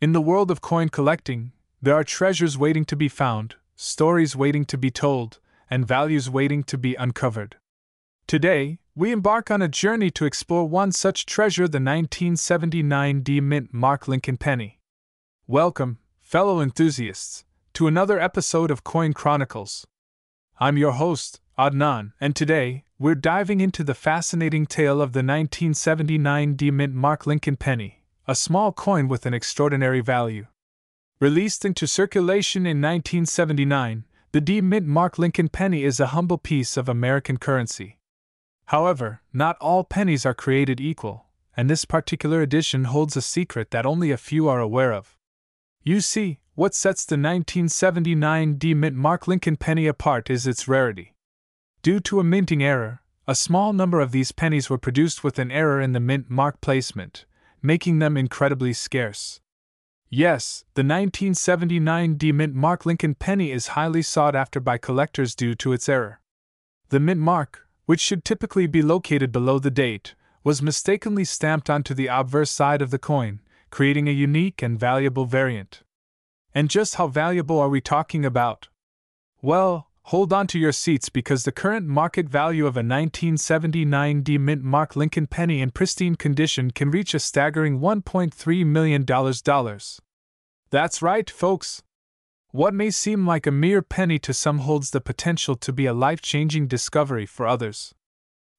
In the world of coin collecting, there are treasures waiting to be found, stories waiting to be told, and values waiting to be uncovered. Today, we embark on a journey to explore one such treasure the 1979 D Mint Mark Lincoln Penny. Welcome, fellow enthusiasts, to another episode of Coin Chronicles. I'm your host, Adnan, and today, we're diving into the fascinating tale of the 1979 D Mint Mark Lincoln Penny, a small coin with an extraordinary value. Released into circulation in 1979, the D Mint Mark Lincoln penny is a humble piece of American currency. However, not all pennies are created equal, and this particular edition holds a secret that only a few are aware of. You see, what sets the 1979 D Mint Mark Lincoln penny apart is its rarity. Due to a minting error, a small number of these pennies were produced with an error in the mint mark placement, making them incredibly scarce. Yes, the 1979 D Mint Mark Lincoln penny is highly sought after by collectors due to its error. The mint mark, which should typically be located below the date, was mistakenly stamped onto the obverse side of the coin, creating a unique and valuable variant. And just how valuable are we talking about? Well, hold on to your seats because the current market value of a 1979 D Mint Mark Lincoln penny in pristine condition can reach a staggering $1.3 million. That's right, folks. What may seem like a mere penny to some holds the potential to be a life changing discovery for others.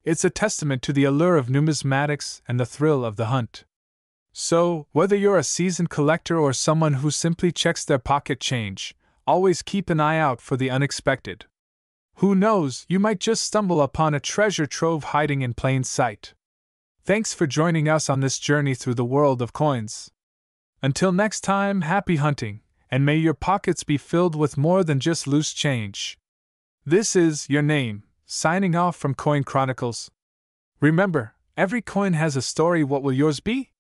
It's a testament to the allure of numismatics and the thrill of the hunt. So, whether you're a seasoned collector or someone who simply checks their pocket change, always keep an eye out for the unexpected. Who knows, you might just stumble upon a treasure trove hiding in plain sight. Thanks for joining us on this journey through the world of coins. Until next time, happy hunting, and may your pockets be filled with more than just loose change. This is your name, signing off from Coin Chronicles. Remember, every coin has a story. What will yours be?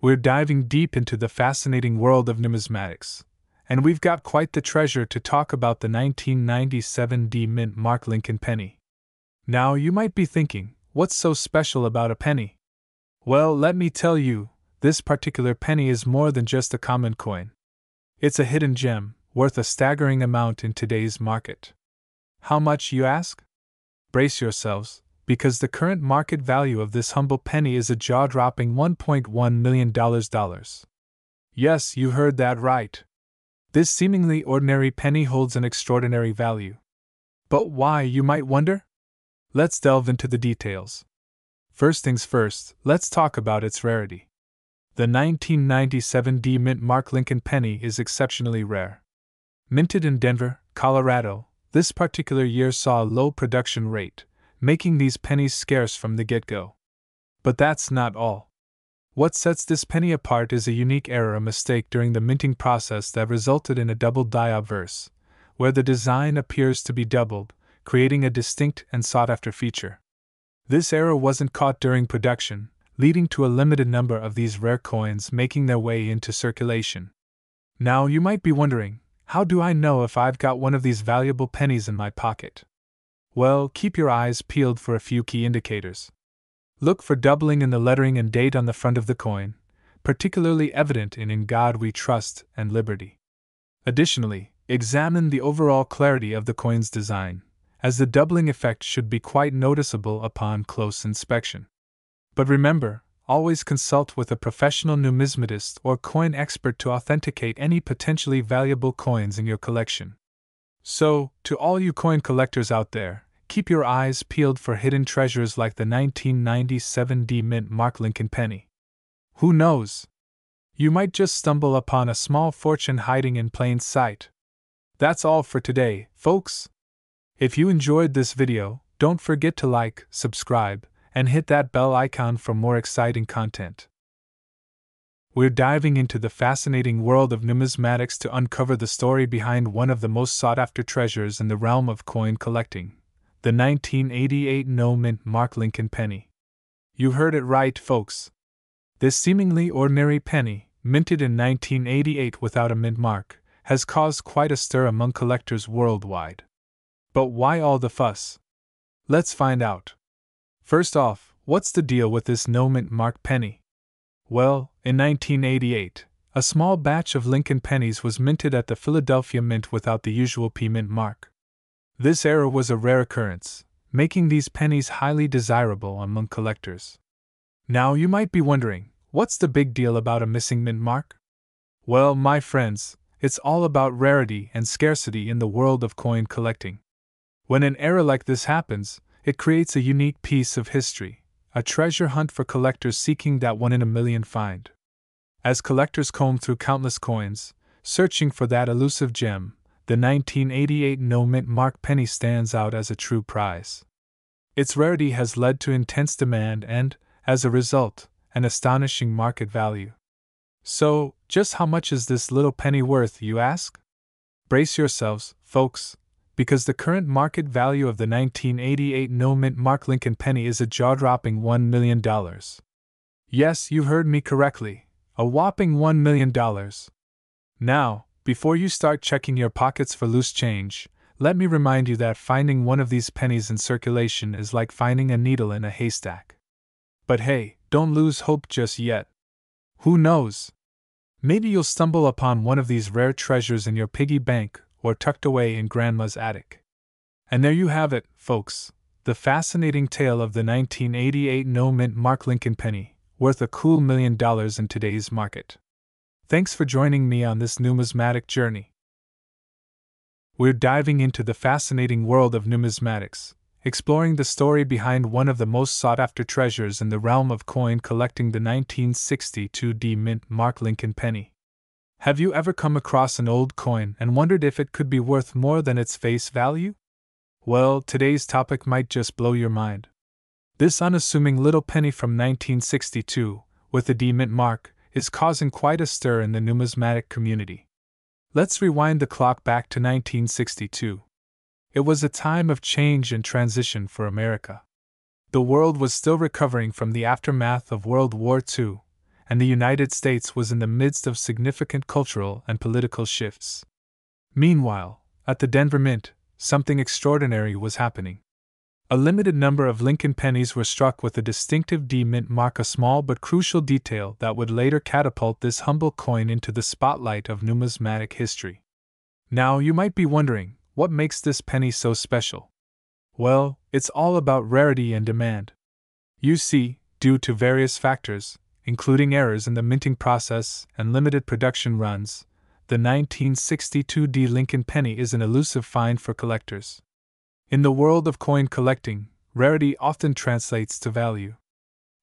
We're diving deep into the fascinating world of numismatics, and we've got quite the treasure to talk about the 1997 D Mint Mark Lincoln penny. Now, you might be thinking, what's so special about a penny? Well, let me tell you, this particular penny is more than just a common coin. It's a hidden gem, worth a staggering amount in today's market. How much, you ask? Brace yourselves, because the current market value of this humble penny is a jaw dropping $1.1 million. Yes, you heard that right. This seemingly ordinary penny holds an extraordinary value. But why, you might wonder? Let's delve into the details. First things first, let's talk about its rarity. The 1997 D Mint Mark Lincoln penny is exceptionally rare. Minted in Denver, Colorado, this particular year saw a low production rate, making these pennies scarce from the get go. But that's not all. What sets this penny apart is a unique error a mistake during the minting process that resulted in a double die obverse, where the design appears to be doubled, creating a distinct and sought after feature. This error wasn't caught during production, leading to a limited number of these rare coins making their way into circulation. Now, you might be wondering, how do I know if I've got one of these valuable pennies in my pocket? Well, keep your eyes peeled for a few key indicators. Look for doubling in the lettering and date on the front of the coin, particularly evident in In God We Trust and Liberty. Additionally, examine the overall clarity of the coin's design, as the doubling effect should be quite noticeable upon close inspection. But remember, always consult with a professional numismatist or coin expert to authenticate any potentially valuable coins in your collection. So, to all you coin collectors out there, keep your eyes peeled for hidden treasures like the 1997 D Mint Mark Lincoln penny. Who knows? You might just stumble upon a small fortune hiding in plain sight. That's all for today, folks. If you enjoyed this video, don't forget to like, subscribe, and hit that bell icon for more exciting content. We're diving into the fascinating world of numismatics to uncover the story behind one of the most sought after treasures in the realm of coin collecting the 1988 no mint Mark Lincoln penny. You heard it right, folks. This seemingly ordinary penny, minted in 1988 without a mint mark, has caused quite a stir among collectors worldwide. But why all the fuss? Let's find out. First off, what's the deal with this no mint mark penny? Well, in 1988, a small batch of Lincoln pennies was minted at the Philadelphia Mint without the usual P Mint mark. This error was a rare occurrence, making these pennies highly desirable among collectors. Now you might be wondering, what's the big deal about a missing mint mark? Well, my friends, it's all about rarity and scarcity in the world of coin collecting. When an error like this happens, it creates a unique piece of history, a treasure hunt for collectors seeking that one in a million find. As collectors comb through countless coins, searching for that elusive gem, the 1988 no mint mark penny stands out as a true prize. Its rarity has led to intense demand and, as a result, an astonishing market value. So, just how much is this little penny worth, you ask? Brace yourselves, folks, because the current market value of the 1988 no mint Mark Lincoln penny is a jaw dropping $1 million. Yes, you heard me correctly, a whopping $1 million. Now, before you start checking your pockets for loose change, let me remind you that finding one of these pennies in circulation is like finding a needle in a haystack. But hey, don't lose hope just yet. Who knows? Maybe you'll stumble upon one of these rare treasures in your piggy bank or tucked away in Grandma's attic. And there you have it, folks the fascinating tale of the 1988 no mint Mark Lincoln penny, worth a cool million dollars in today's market. Thanks for joining me on this numismatic journey. We're diving into the fascinating world of numismatics, exploring the story behind one of the most sought after treasures in the realm of coin collecting the 1962 D Mint Mark Lincoln penny. Have you ever come across an old coin and wondered if it could be worth more than its face value? Well, today's topic might just blow your mind. This unassuming little penny from 1962, with a D Mint mark, is causing quite a stir in the numismatic community. Let's rewind the clock back to 1962. It was a time of change and transition for America. The world was still recovering from the aftermath of World War II, and the United States was in the midst of significant cultural and political shifts. Meanwhile, at the Denver Mint, something extraordinary was happening. A limited number of Lincoln pennies were struck with a distinctive D mint mark, a small but crucial detail that would later catapult this humble coin into the spotlight of numismatic history. Now, you might be wondering, what makes this penny so special? Well, it's all about rarity and demand. You see, due to various factors, including errors in the minting process and limited production runs, the 1962 D Lincoln penny is an elusive find for collectors. In the world of coin collecting, rarity often translates to value.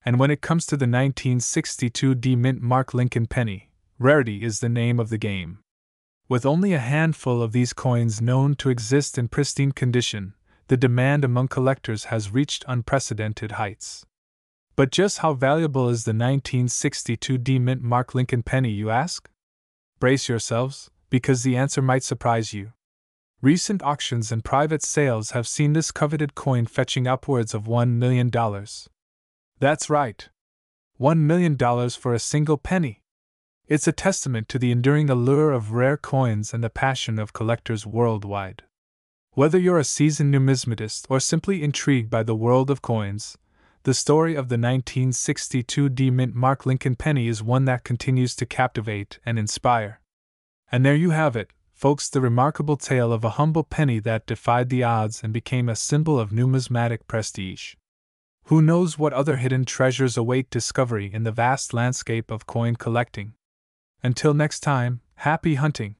And when it comes to the 1962 D Mint Mark Lincoln penny, rarity is the name of the game. With only a handful of these coins known to exist in pristine condition, the demand among collectors has reached unprecedented heights. But just how valuable is the 1962 D Mint Mark Lincoln penny, you ask? Brace yourselves, because the answer might surprise you. Recent auctions and private sales have seen this coveted coin fetching upwards of $1 million. That's right. $1 million for a single penny. It's a testament to the enduring allure of rare coins and the passion of collectors worldwide. Whether you're a seasoned numismatist or simply intrigued by the world of coins, the story of the 1962 D Mint Mark Lincoln penny is one that continues to captivate and inspire. And there you have it, folks the remarkable tale of a humble penny that defied the odds and became a symbol of numismatic prestige. Who knows what other hidden treasures await discovery in the vast landscape of coin collecting? Until next time, happy hunting!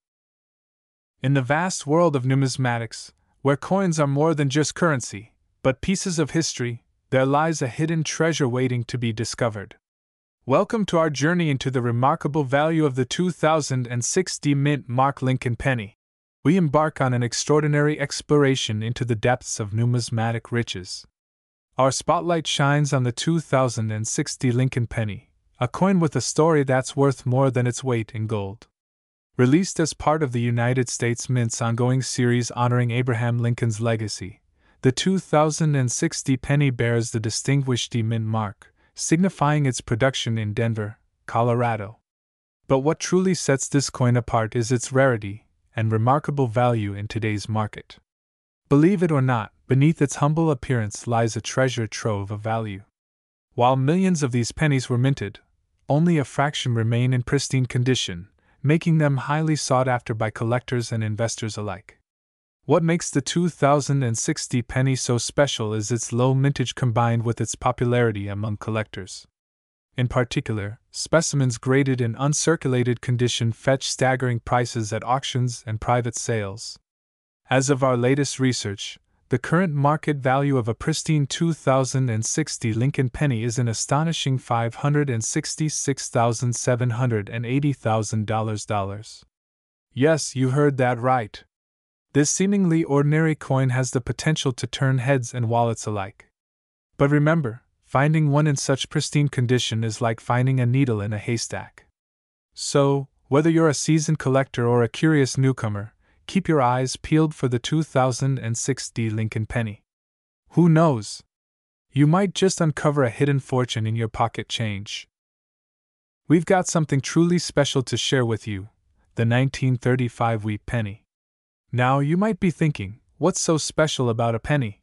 In the vast world of numismatics, where coins are more than just currency, but pieces of history, there lies a hidden treasure waiting to be discovered. Welcome to our journey into the remarkable value of the 2006 D Mint Mark Lincoln penny. We embark on an extraordinary exploration into the depths of numismatic riches. Our spotlight shines on the 2006 D Lincoln penny, a coin with a story that's worth more than its weight in gold. Released as part of the United States Mint's ongoing series honoring Abraham Lincoln's legacy, the 2006 D penny bears the distinguished D Mint mark signifying its production in Denver, Colorado. But what truly sets this coin apart is its rarity and remarkable value in today's market. Believe it or not, beneath its humble appearance lies a treasure trove of value. While millions of these pennies were minted, only a fraction remain in pristine condition, making them highly sought after by collectors and investors alike. What makes the 2060 penny so special is its low mintage combined with its popularity among collectors. In particular, specimens graded in uncirculated condition fetch staggering prices at auctions and private sales. As of our latest research, the current market value of a pristine 2060 Lincoln penny is an astonishing $566,780,000. Yes, you heard that right. This seemingly ordinary coin has the potential to turn heads and wallets alike. But remember, finding one in such pristine condition is like finding a needle in a haystack. So, whether you're a seasoned collector or a curious newcomer, keep your eyes peeled for the 2060 Lincoln penny. Who knows? You might just uncover a hidden fortune in your pocket change. We've got something truly special to share with you the 1935 wheat penny. Now, you might be thinking, what's so special about a penny?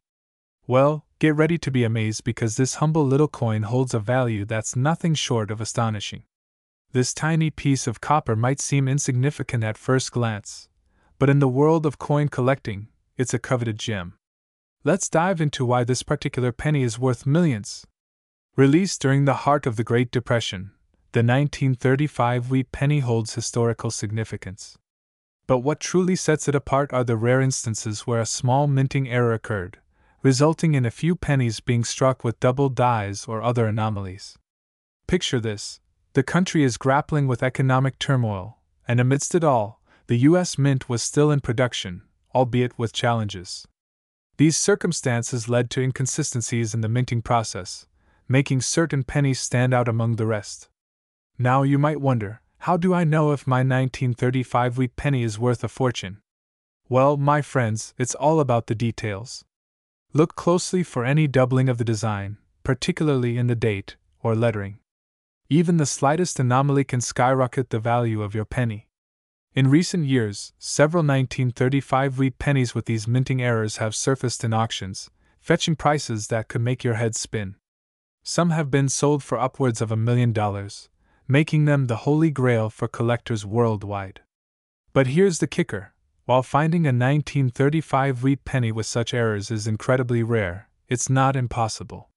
Well, get ready to be amazed because this humble little coin holds a value that's nothing short of astonishing. This tiny piece of copper might seem insignificant at first glance, but in the world of coin collecting, it's a coveted gem. Let's dive into why this particular penny is worth millions. Released during the heart of the Great Depression, the 1935 wheat penny holds historical significance. But what truly sets it apart are the rare instances where a small minting error occurred, resulting in a few pennies being struck with double dies or other anomalies. Picture this the country is grappling with economic turmoil, and amidst it all, the U.S. Mint was still in production, albeit with challenges. These circumstances led to inconsistencies in the minting process, making certain pennies stand out among the rest. Now you might wonder how do I know if my 1935 wheat penny is worth a fortune? Well, my friends, it's all about the details. Look closely for any doubling of the design, particularly in the date or lettering. Even the slightest anomaly can skyrocket the value of your penny. In recent years, several 1935 wheat pennies with these minting errors have surfaced in auctions, fetching prices that could make your head spin. Some have been sold for upwards of a million dollars, making them the holy grail for collectors worldwide. But here's the kicker while finding a 1935 wheat penny with such errors is incredibly rare, it's not impossible.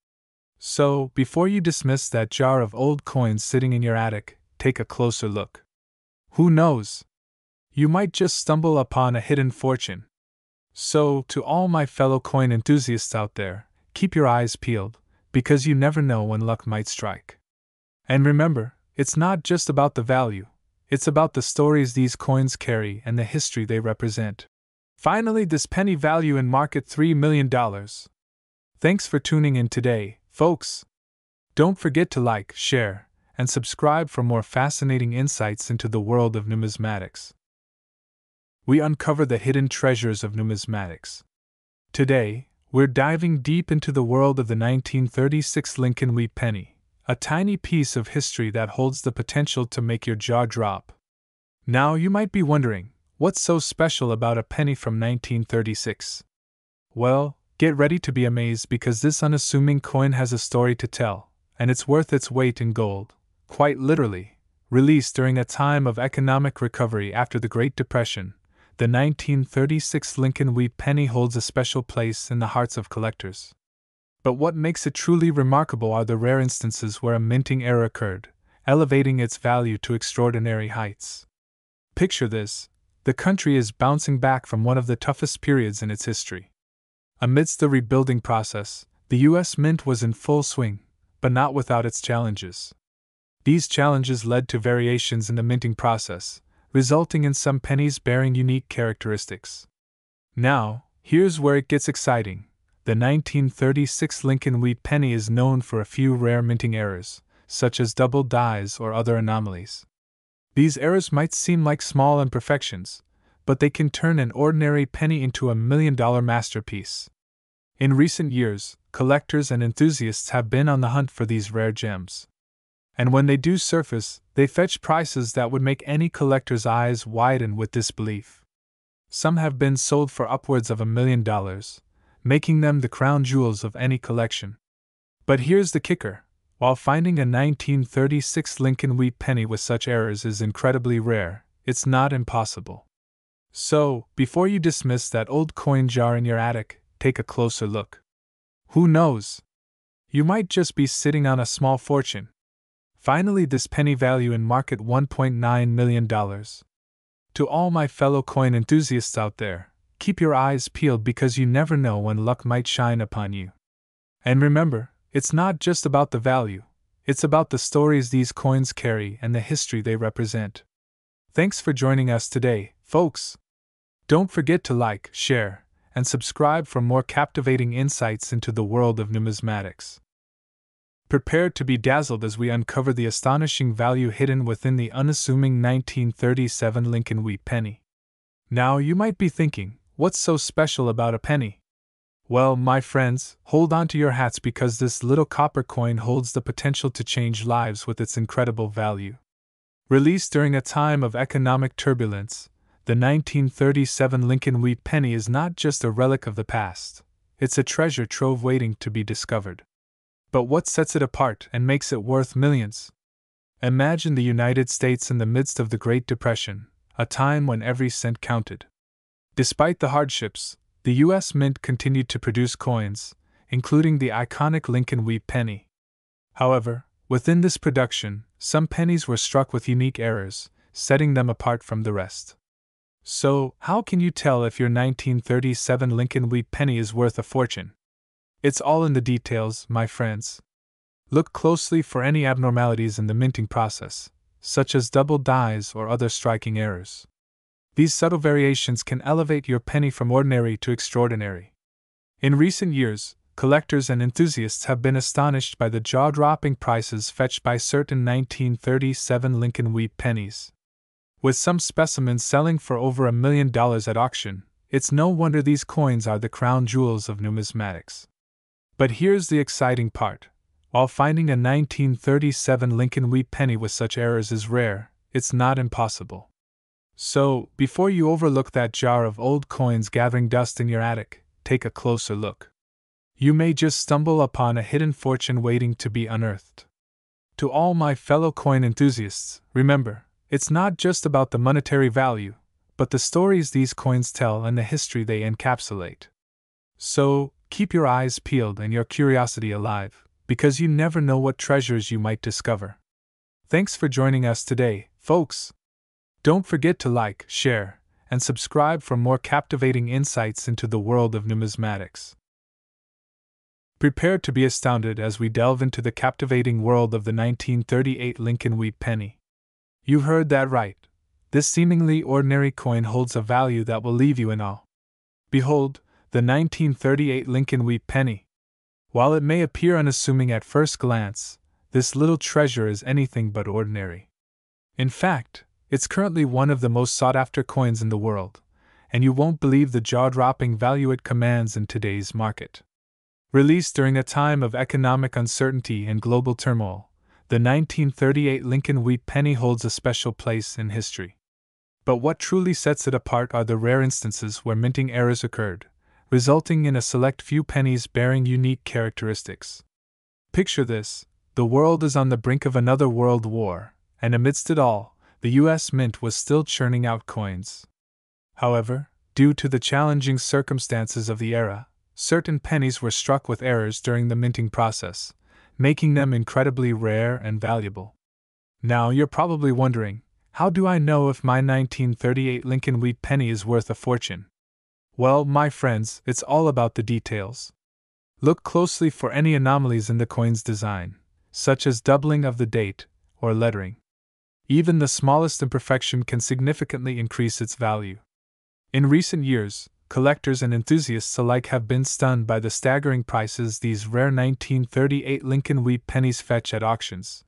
So, before you dismiss that jar of old coins sitting in your attic, take a closer look. Who knows? you might just stumble upon a hidden fortune. So, to all my fellow coin enthusiasts out there, keep your eyes peeled, because you never know when luck might strike. And remember, it's not just about the value, it's about the stories these coins carry and the history they represent. Finally, this penny value in market $3 million. Thanks for tuning in today, folks. Don't forget to like, share, and subscribe for more fascinating insights into the world of numismatics we uncover the hidden treasures of numismatics. Today, we're diving deep into the world of the 1936 Lincoln Wheat Penny, a tiny piece of history that holds the potential to make your jaw drop. Now, you might be wondering, what's so special about a penny from 1936? Well, get ready to be amazed because this unassuming coin has a story to tell, and it's worth its weight in gold, quite literally. Released during a time of economic recovery after the Great Depression, the 1936 Lincoln Wheat penny holds a special place in the hearts of collectors. But what makes it truly remarkable are the rare instances where a minting error occurred, elevating its value to extraordinary heights. Picture this the country is bouncing back from one of the toughest periods in its history. Amidst the rebuilding process, the U.S. Mint was in full swing, but not without its challenges. These challenges led to variations in the minting process, resulting in some pennies bearing unique characteristics. Now, here's where it gets exciting. The 1936 Lincoln Wheat penny is known for a few rare minting errors, such as double dies or other anomalies. These errors might seem like small imperfections, but they can turn an ordinary penny into a million dollar masterpiece. In recent years, collectors and enthusiasts have been on the hunt for these rare gems and when they do surface, they fetch prices that would make any collector's eyes widen with disbelief. Some have been sold for upwards of a million dollars, making them the crown jewels of any collection. But here's the kicker While finding a 1936 Lincoln wheat penny with such errors is incredibly rare, it's not impossible. So, before you dismiss that old coin jar in your attic, take a closer look. Who knows? You might just be sitting on a small fortune. Finally, this penny value in market $1.9 million. To all my fellow coin enthusiasts out there, keep your eyes peeled because you never know when luck might shine upon you. And remember, it's not just about the value, it's about the stories these coins carry and the history they represent. Thanks for joining us today, folks. Don't forget to like, share, and subscribe for more captivating insights into the world of numismatics. Prepare to be dazzled as we uncover the astonishing value hidden within the unassuming 1937 Lincoln wheat penny. Now, you might be thinking, what's so special about a penny? Well, my friends, hold on to your hats because this little copper coin holds the potential to change lives with its incredible value. Released during a time of economic turbulence, the 1937 Lincoln Wheat penny is not just a relic of the past, it's a treasure trove waiting to be discovered. But what sets it apart and makes it worth millions? Imagine the United States in the midst of the Great Depression, a time when every cent counted. Despite the hardships, the U.S. Mint continued to produce coins, including the iconic Lincoln Wheat penny. However, within this production, some pennies were struck with unique errors, setting them apart from the rest. So, how can you tell if your 1937 Lincoln Wheat penny is worth a fortune? It's all in the details, my friends. Look closely for any abnormalities in the minting process, such as double dies or other striking errors. These subtle variations can elevate your penny from ordinary to extraordinary. In recent years, collectors and enthusiasts have been astonished by the jaw dropping prices fetched by certain 1937 Lincoln wheat pennies. With some specimens selling for over a million dollars at auction, it's no wonder these coins are the crown jewels of numismatics. But here's the exciting part while finding a 1937 Lincoln wheat penny with such errors is rare, it's not impossible. So, before you overlook that jar of old coins gathering dust in your attic, take a closer look. You may just stumble upon a hidden fortune waiting to be unearthed. To all my fellow coin enthusiasts, remember, it's not just about the monetary value, but the stories these coins tell and the history they encapsulate. So, keep your eyes peeled and your curiosity alive, because you never know what treasures you might discover. Thanks for joining us today, folks. Don't forget to like, share, and subscribe for more captivating insights into the world of numismatics. Prepare to be astounded as we delve into the captivating world of the 1938 Lincoln Wheat Penny. You heard that right. This seemingly ordinary coin holds a value that will leave you in awe. Behold, the 1938 Lincoln Wheat Penny. While it may appear unassuming at first glance, this little treasure is anything but ordinary. In fact, it's currently one of the most sought after coins in the world, and you won't believe the jaw dropping value it commands in today's market. Released during a time of economic uncertainty and global turmoil, the 1938 Lincoln Wheat penny holds a special place in history. But what truly sets it apart are the rare instances where minting errors occurred, resulting in a select few pennies bearing unique characteristics. Picture this the world is on the brink of another world war, and amidst it all, the US Mint was still churning out coins. However, due to the challenging circumstances of the era, certain pennies were struck with errors during the minting process, making them incredibly rare and valuable. Now you're probably wondering, how do I know if my 1938 Lincoln Wheat penny is worth a fortune? Well, my friends, it's all about the details. Look closely for any anomalies in the coin's design, such as doubling of the date or lettering. Even the smallest imperfection can significantly increase its value. In recent years, collectors and enthusiasts alike have been stunned by the staggering prices these rare 1938 Lincoln wheat pennies fetch at auctions.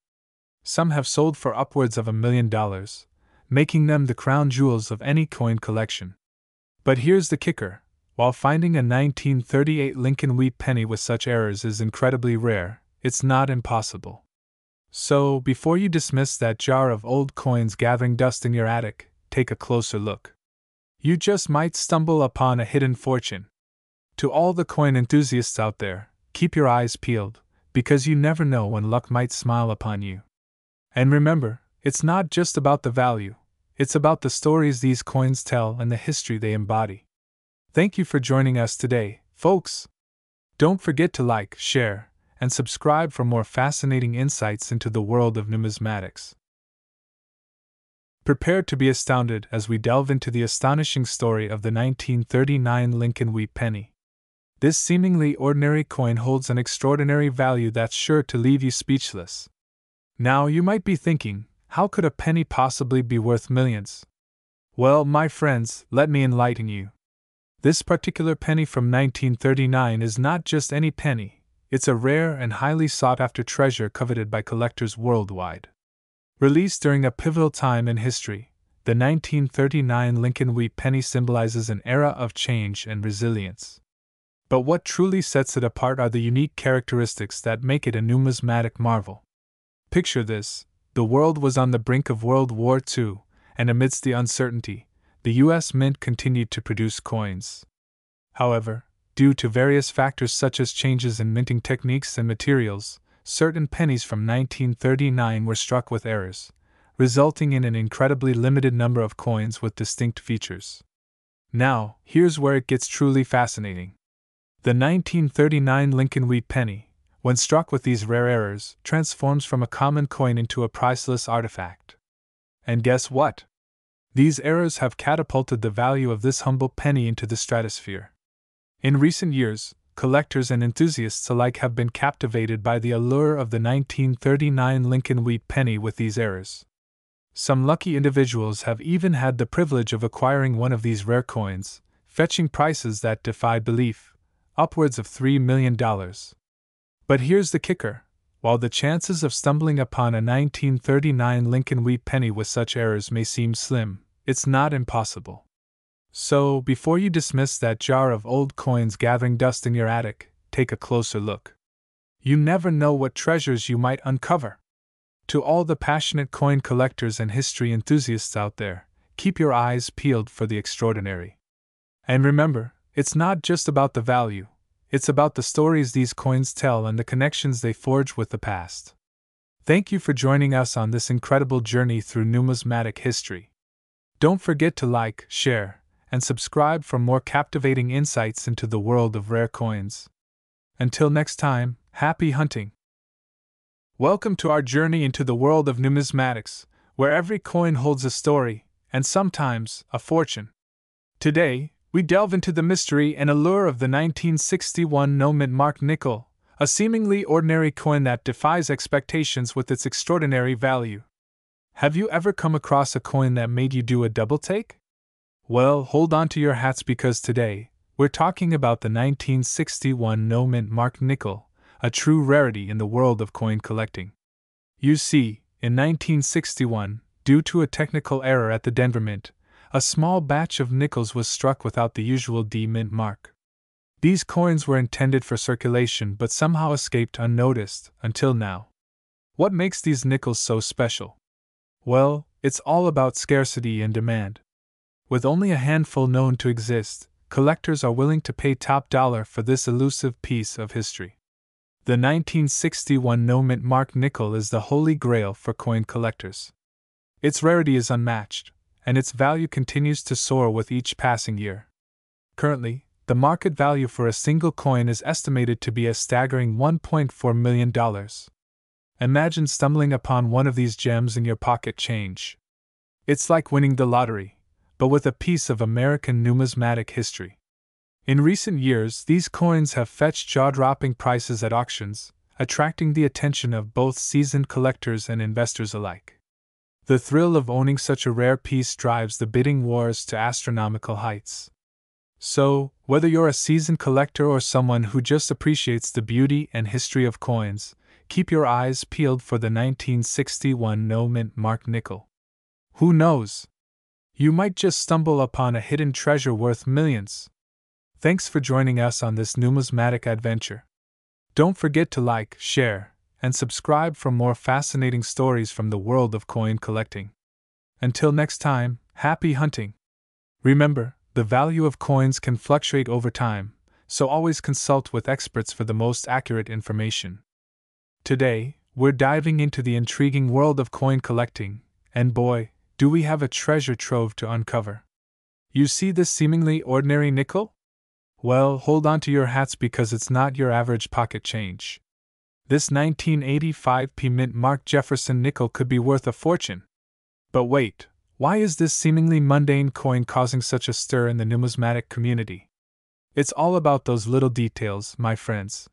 Some have sold for upwards of a million dollars, making them the crown jewels of any coin collection. But here's the kicker while finding a 1938 Lincoln wheat penny with such errors is incredibly rare, it's not impossible. So, before you dismiss that jar of old coins gathering dust in your attic, take a closer look. You just might stumble upon a hidden fortune. To all the coin enthusiasts out there, keep your eyes peeled, because you never know when luck might smile upon you. And remember, it's not just about the value, it's about the stories these coins tell and the history they embody. Thank you for joining us today, folks. Don't forget to like, share, and subscribe for more fascinating insights into the world of numismatics. Prepare to be astounded as we delve into the astonishing story of the 1939 Lincoln Wheat Penny. This seemingly ordinary coin holds an extraordinary value that's sure to leave you speechless. Now, you might be thinking, how could a penny possibly be worth millions? Well, my friends, let me enlighten you. This particular penny from 1939 is not just any penny, it's a rare and highly sought after treasure coveted by collectors worldwide. Released during a pivotal time in history, the 1939 Lincoln Wheat penny symbolizes an era of change and resilience. But what truly sets it apart are the unique characteristics that make it a numismatic marvel. Picture this the world was on the brink of World War II, and amidst the uncertainty, the U.S. Mint continued to produce coins. However, due to various factors such as changes in minting techniques and materials, certain pennies from 1939 were struck with errors, resulting in an incredibly limited number of coins with distinct features. Now, here's where it gets truly fascinating. The 1939 Lincoln Wheat penny, when struck with these rare errors, transforms from a common coin into a priceless artifact. And guess what? These errors have catapulted the value of this humble penny into the stratosphere. In recent years, collectors and enthusiasts alike have been captivated by the allure of the 1939 Lincoln Wheat penny with these errors. Some lucky individuals have even had the privilege of acquiring one of these rare coins, fetching prices that defy belief upwards of $3 million. But here's the kicker while the chances of stumbling upon a 1939 Lincoln Wheat penny with such errors may seem slim, it's not impossible. So, before you dismiss that jar of old coins gathering dust in your attic, take a closer look. You never know what treasures you might uncover. To all the passionate coin collectors and history enthusiasts out there, keep your eyes peeled for the extraordinary. And remember, it's not just about the value, it's about the stories these coins tell and the connections they forge with the past. Thank you for joining us on this incredible journey through numismatic history. Don't forget to like, share, and subscribe for more captivating insights into the world of rare coins. Until next time, happy hunting! Welcome to our journey into the world of numismatics, where every coin holds a story, and sometimes a fortune. Today, we delve into the mystery and allure of the 1961 no mint mark nickel, a seemingly ordinary coin that defies expectations with its extraordinary value. Have you ever come across a coin that made you do a double take? Well, hold on to your hats because today, we're talking about the 1961 no mint mark nickel, a true rarity in the world of coin collecting. You see, in 1961, due to a technical error at the Denver Mint, a small batch of nickels was struck without the usual D mint mark. These coins were intended for circulation but somehow escaped unnoticed until now. What makes these nickels so special? Well, it's all about scarcity and demand. With only a handful known to exist, collectors are willing to pay top dollar for this elusive piece of history. The 1961 no mint mark nickel is the holy grail for coin collectors. Its rarity is unmatched, and its value continues to soar with each passing year. Currently, the market value for a single coin is estimated to be a staggering $1.4 million. Imagine stumbling upon one of these gems in your pocket change. It's like winning the lottery, but with a piece of American numismatic history. In recent years, these coins have fetched jaw dropping prices at auctions, attracting the attention of both seasoned collectors and investors alike. The thrill of owning such a rare piece drives the bidding wars to astronomical heights. So, whether you're a seasoned collector or someone who just appreciates the beauty and history of coins, keep your eyes peeled for the 1961 no mint mark nickel. Who knows? You might just stumble upon a hidden treasure worth millions. Thanks for joining us on this numismatic adventure. Don't forget to like, share, and subscribe for more fascinating stories from the world of coin collecting. Until next time, happy hunting! Remember, the value of coins can fluctuate over time, so always consult with experts for the most accurate information. Today, we're diving into the intriguing world of coin collecting, and boy, do we have a treasure trove to uncover. You see this seemingly ordinary nickel? Well, hold on to your hats because it's not your average pocket change. This 1985 P Mint Mark Jefferson nickel could be worth a fortune. But wait, why is this seemingly mundane coin causing such a stir in the numismatic community? It's all about those little details, my friends.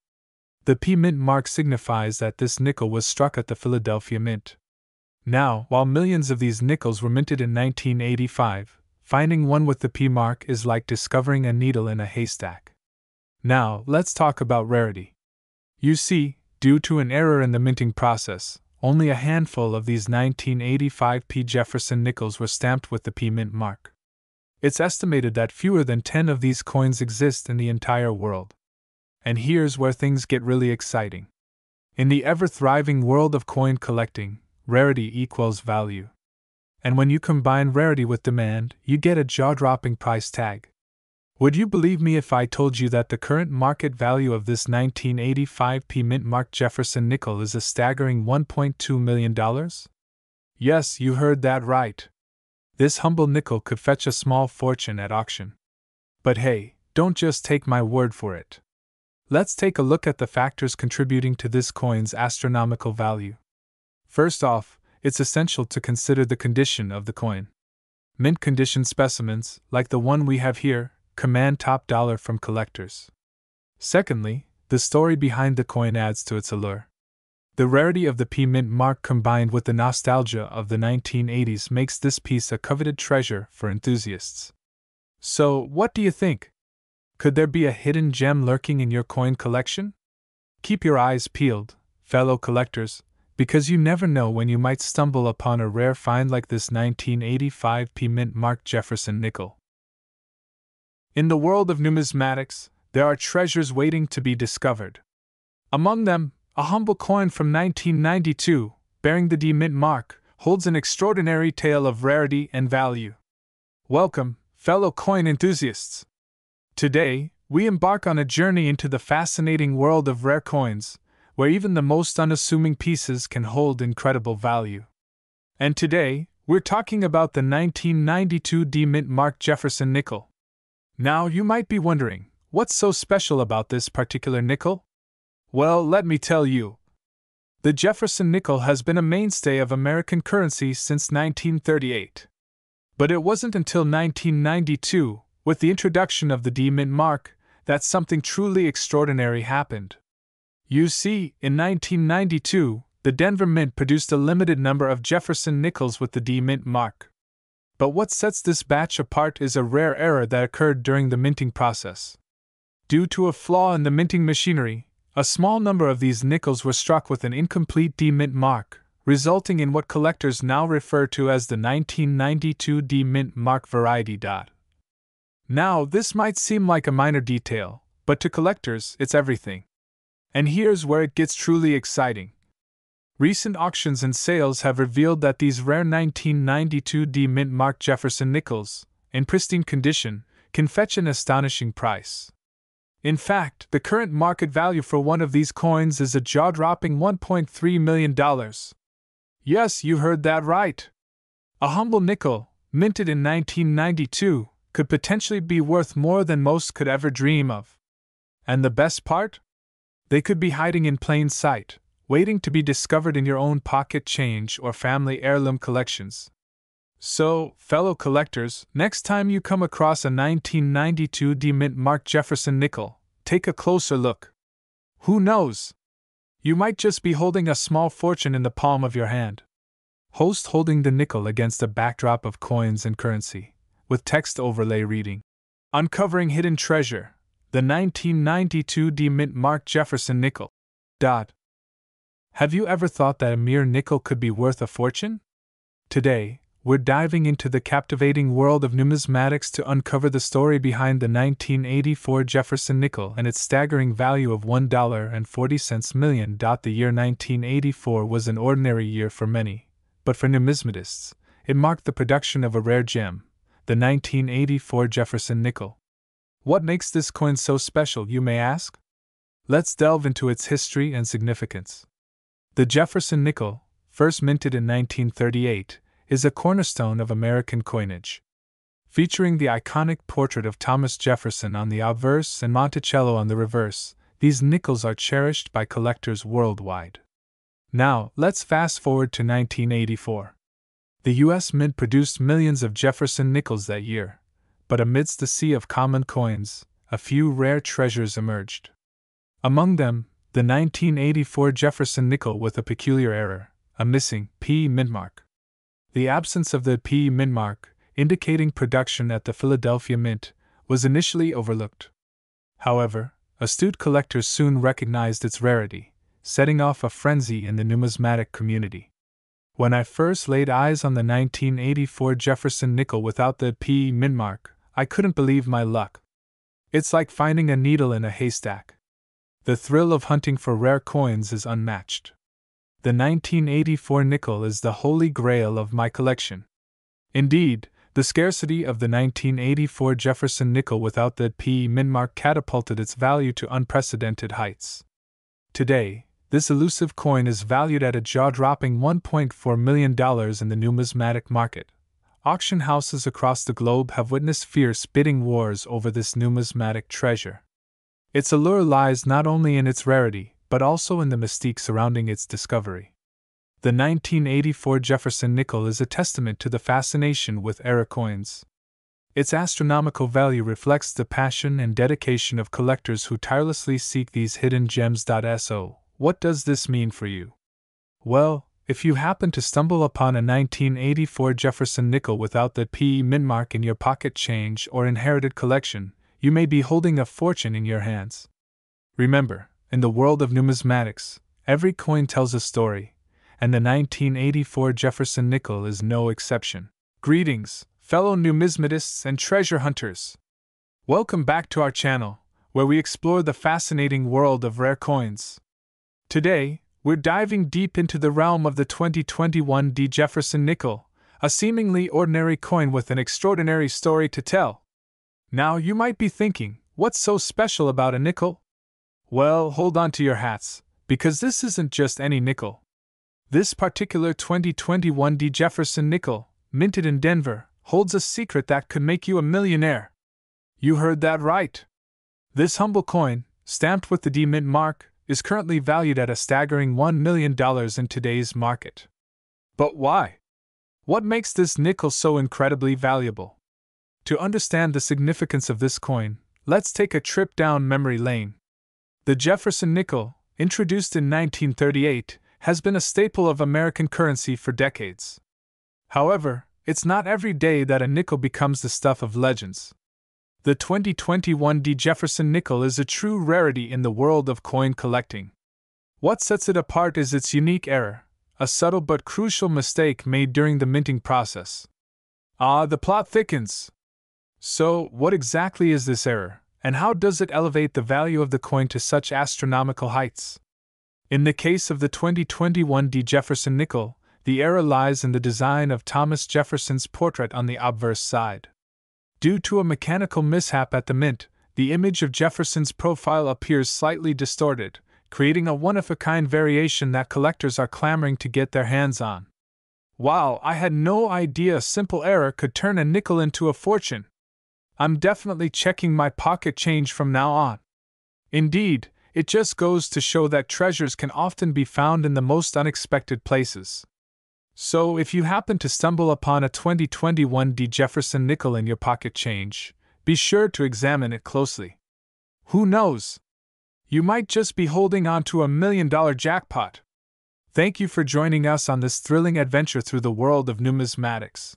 The P Mint mark signifies that this nickel was struck at the Philadelphia Mint. Now, while millions of these nickels were minted in 1985, finding one with the P mark is like discovering a needle in a haystack. Now, let's talk about rarity. You see, due to an error in the minting process, only a handful of these 1985 P Jefferson nickels were stamped with the P Mint mark. It's estimated that fewer than 10 of these coins exist in the entire world. And here's where things get really exciting. In the ever thriving world of coin collecting, rarity equals value. And when you combine rarity with demand, you get a jaw dropping price tag. Would you believe me if I told you that the current market value of this 1985 P Mint Mark Jefferson nickel is a staggering $1.2 million? Yes, you heard that right. This humble nickel could fetch a small fortune at auction. But hey, don't just take my word for it. Let's take a look at the factors contributing to this coin's astronomical value. First off, it's essential to consider the condition of the coin. Mint condition specimens, like the one we have here, command top dollar from collectors. Secondly, the story behind the coin adds to its allure. The rarity of the P Mint mark combined with the nostalgia of the 1980s makes this piece a coveted treasure for enthusiasts. So, what do you think? Could there be a hidden gem lurking in your coin collection? Keep your eyes peeled, fellow collectors, because you never know when you might stumble upon a rare find like this 1985 P Mint Mark Jefferson nickel. In the world of numismatics, there are treasures waiting to be discovered. Among them, a humble coin from 1992, bearing the D Mint mark, holds an extraordinary tale of rarity and value. Welcome, fellow coin enthusiasts! Today, we embark on a journey into the fascinating world of rare coins, where even the most unassuming pieces can hold incredible value. And today, we're talking about the 1992 D Mint Mark Jefferson nickel. Now, you might be wondering, what's so special about this particular nickel? Well, let me tell you. The Jefferson nickel has been a mainstay of American currency since 1938. But it wasn't until 1992 with the introduction of the D Mint mark, that something truly extraordinary happened. You see, in 1992, the Denver Mint produced a limited number of Jefferson nickels with the D Mint mark. But what sets this batch apart is a rare error that occurred during the minting process. Due to a flaw in the minting machinery, a small number of these nickels were struck with an incomplete D Mint mark, resulting in what collectors now refer to as the 1992 D Mint mark variety. Dot. Now, this might seem like a minor detail, but to collectors, it's everything. And here's where it gets truly exciting. Recent auctions and sales have revealed that these rare 1992 D Mint Mark Jefferson nickels, in pristine condition, can fetch an astonishing price. In fact, the current market value for one of these coins is a jaw dropping $1.3 million. Yes, you heard that right. A humble nickel, minted in 1992, could potentially be worth more than most could ever dream of. And the best part? They could be hiding in plain sight, waiting to be discovered in your own pocket change or family heirloom collections. So, fellow collectors, next time you come across a 1992 D Mint Mark Jefferson nickel, take a closer look. Who knows? You might just be holding a small fortune in the palm of your hand. Host holding the nickel against a backdrop of coins and currency with text overlay reading Uncovering Hidden Treasure, the 1992 D Mint Mark Jefferson nickel. Dot. Have you ever thought that a mere nickel could be worth a fortune? Today, we're diving into the captivating world of numismatics to uncover the story behind the 1984 Jefferson nickel and its staggering value of $1.40 million. The year 1984 was an ordinary year for many, but for numismatists, it marked the production of a rare gem, the 1984 Jefferson nickel. What makes this coin so special, you may ask? Let's delve into its history and significance. The Jefferson nickel, first minted in 1938, is a cornerstone of American coinage. Featuring the iconic portrait of Thomas Jefferson on the obverse and Monticello on the reverse, these nickels are cherished by collectors worldwide. Now, let's fast forward to 1984. The US Mint produced millions of Jefferson nickels that year, but amidst the sea of common coins, a few rare treasures emerged. Among them, the 1984 Jefferson nickel with a peculiar error, a missing P mint mark. The absence of the P mint mark, indicating production at the Philadelphia Mint, was initially overlooked. However, astute collectors soon recognized its rarity, setting off a frenzy in the numismatic community. When I first laid eyes on the 1984 Jefferson nickel without the P mint mark, I couldn't believe my luck. It's like finding a needle in a haystack. The thrill of hunting for rare coins is unmatched. The 1984 nickel is the holy grail of my collection. Indeed, the scarcity of the 1984 Jefferson nickel without the P mint mark catapulted its value to unprecedented heights. Today, this elusive coin is valued at a jaw dropping $1.4 million in the numismatic market. Auction houses across the globe have witnessed fierce bidding wars over this numismatic treasure. Its allure lies not only in its rarity, but also in the mystique surrounding its discovery. The 1984 Jefferson nickel is a testament to the fascination with era coins. Its astronomical value reflects the passion and dedication of collectors who tirelessly seek these hidden gems. So, what does this mean for you? Well, if you happen to stumble upon a 1984 Jefferson nickel without the PE mint mark in your pocket change or inherited collection, you may be holding a fortune in your hands. Remember, in the world of numismatics, every coin tells a story, and the 1984 Jefferson nickel is no exception. Greetings, fellow numismatists and treasure hunters! Welcome back to our channel, where we explore the fascinating world of rare coins. Today, we're diving deep into the realm of the 2021 D. Jefferson nickel, a seemingly ordinary coin with an extraordinary story to tell. Now, you might be thinking, what's so special about a nickel? Well, hold on to your hats, because this isn't just any nickel. This particular 2021 D. Jefferson nickel, minted in Denver, holds a secret that could make you a millionaire. You heard that right. This humble coin, stamped with the D Mint mark, is currently valued at a staggering $1 million in today's market. But why? What makes this nickel so incredibly valuable? To understand the significance of this coin, let's take a trip down memory lane. The Jefferson nickel, introduced in 1938, has been a staple of American currency for decades. However, it's not every day that a nickel becomes the stuff of legends. The 2021 D. Jefferson nickel is a true rarity in the world of coin collecting. What sets it apart is its unique error, a subtle but crucial mistake made during the minting process. Ah, the plot thickens! So, what exactly is this error, and how does it elevate the value of the coin to such astronomical heights? In the case of the 2021 D. Jefferson nickel, the error lies in the design of Thomas Jefferson's portrait on the obverse side. Due to a mechanical mishap at the Mint, the image of Jefferson's profile appears slightly distorted, creating a one of a kind variation that collectors are clamoring to get their hands on. Wow, I had no idea a simple error could turn a nickel into a fortune. I'm definitely checking my pocket change from now on. Indeed, it just goes to show that treasures can often be found in the most unexpected places. So, if you happen to stumble upon a 2021 D. Jefferson nickel in your pocket change, be sure to examine it closely. Who knows? You might just be holding on to a million dollar jackpot. Thank you for joining us on this thrilling adventure through the world of numismatics.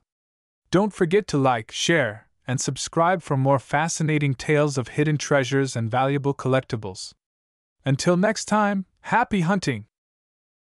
Don't forget to like, share, and subscribe for more fascinating tales of hidden treasures and valuable collectibles. Until next time, happy hunting!